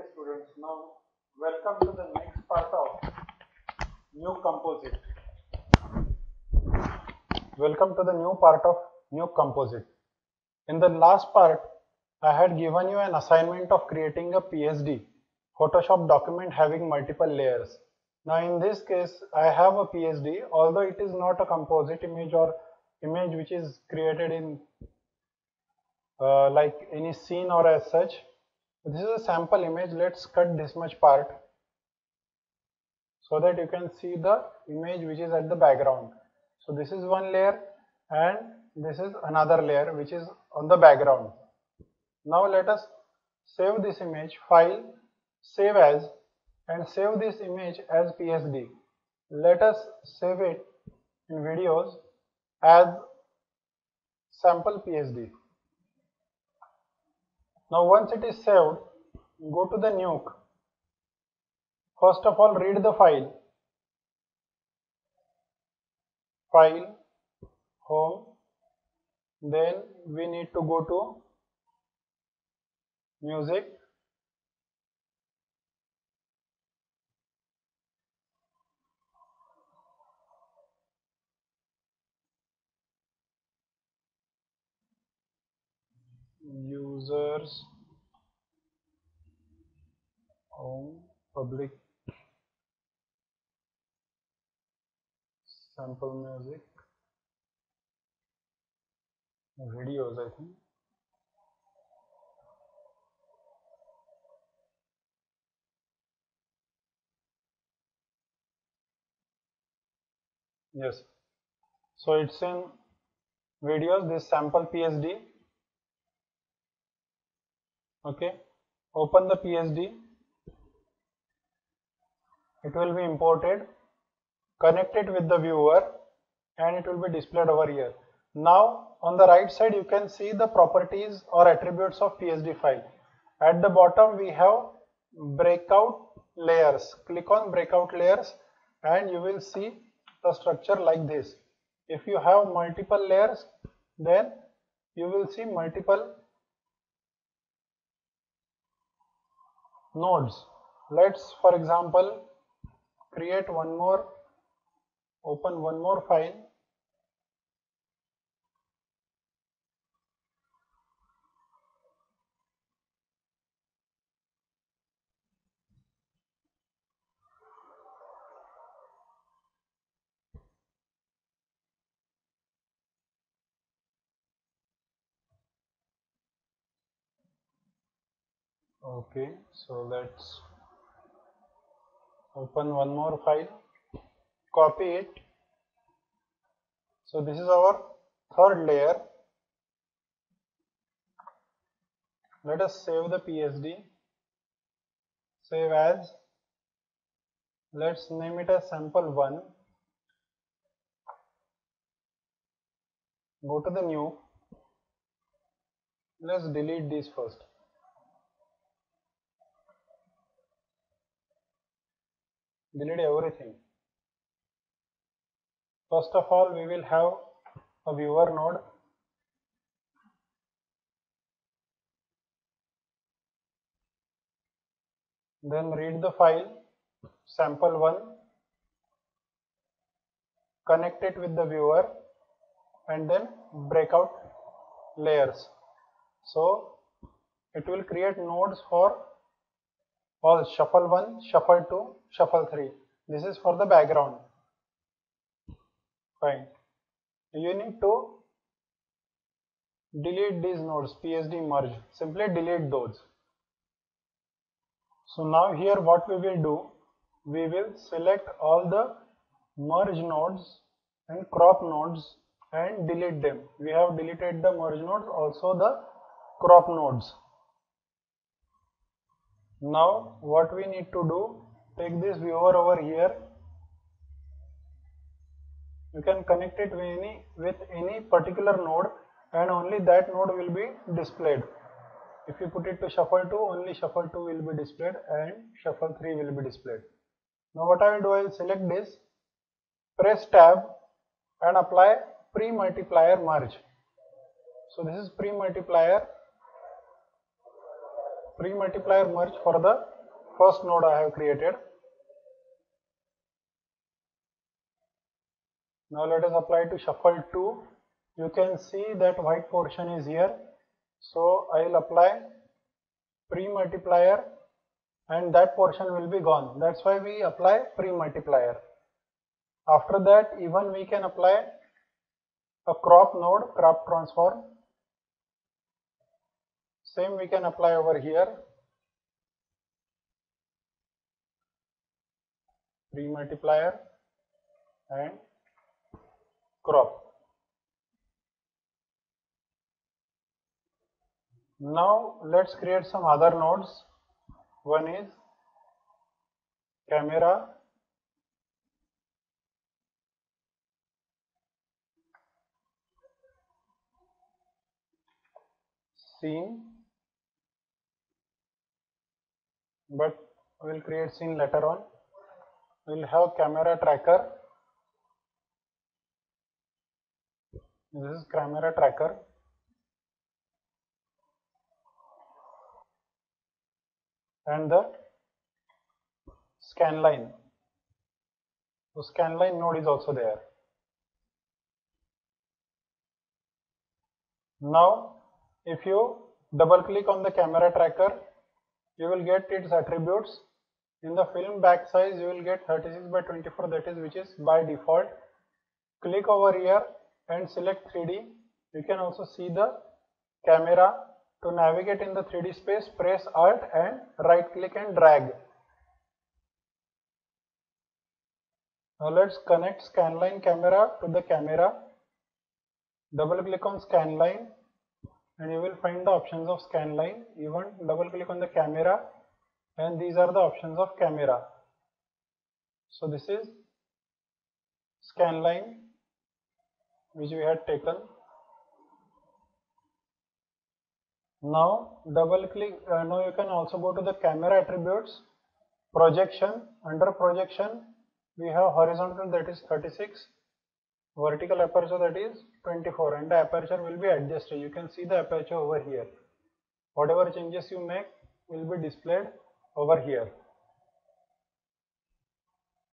Okay students, now welcome to the next part of Nuke composite. Welcome to the new part of Nuke composite. In the last part, I had given you an assignment of creating a PSD, Photoshop document having multiple layers. Now in this case, I have a PSD, although it is not a composite image or image which is created in uh, like any scene or as such. This is a sample image. Let's cut this much part so that you can see the image which is at the background. So this is one layer and this is another layer which is on the background. Now let us save this image, file, save as and save this image as PSD. Let us save it in videos as sample PSD. Now once it is saved, go to the nuke. First of all read the file. File, home, then we need to go to music. Users. Home. Public. Sample music. Videos I think. Yes. So it's in videos this sample PSD okay. Open the PSD it will be imported. Connect it with the viewer and it will be displayed over here. Now on the right side you can see the properties or attributes of PSD file. At the bottom we have breakout layers. Click on breakout layers and you will see the structure like this. If you have multiple layers then you will see multiple nodes. Let's for example create one more open one more file okay so let's open one more file. Copy it. So this is our third layer. Let us save the psd save as. Let's name it as sample1 go to the Nuke. Let's delete this first delete everything. First of all, we will have a viewer node. Then read the file sample1, connect it with the viewer and then break out layers. So it will create nodes for all shuffle 1, shuffle 2, shuffle 3. This is for the background. Fine. You need to delete these nodes, PSD merge. Simply delete those. So now here what we will do, we will select all the merge nodes and crop nodes and delete them. We have deleted the merge nodes, also the crop nodes. Now what we need to do, take this viewer over here. You can connect it with any, with any particular node and only that node will be displayed. If you put it to shuffle 2, only shuffle 2 will be displayed and shuffle 3 will be displayed. Now what I will do, I will select this, press tab and apply pre-multiplier merge. So this is pre-multiplier pre-multiplier merge for the first node I have created. Now let us apply to shuffle 2. You can see that white portion is here. So I will apply pre-multiplier and that portion will be gone. That's why we apply pre-multiplier. After that even we can apply a crop node, crop transform. Same we can apply over here. Pre-multiplier and crop. Now let's create some other nodes. One is camera scene but we'll create scene later on. We'll have camera tracker. This is camera tracker. And the scan line. So scan line node is also there. Now if you double click on the camera tracker you will get its attributes. In the film back size you will get 36 by 24 that is which is by default. Click over here and select 3d you can also see the camera. To navigate in the 3d space press alt and right click and drag. Now let's connect scanline camera to the camera. Double click on scanline and you will find the options of scanline even double click on the camera. And these are the options of camera. So this is scanline which we had taken. Now double click uh, now you can also go to the camera attributes. Projection under projection we have horizontal that is 36 vertical aperture that is 24 and the aperture will be adjusted. You can see the aperture over here. Whatever changes you make will be displayed over here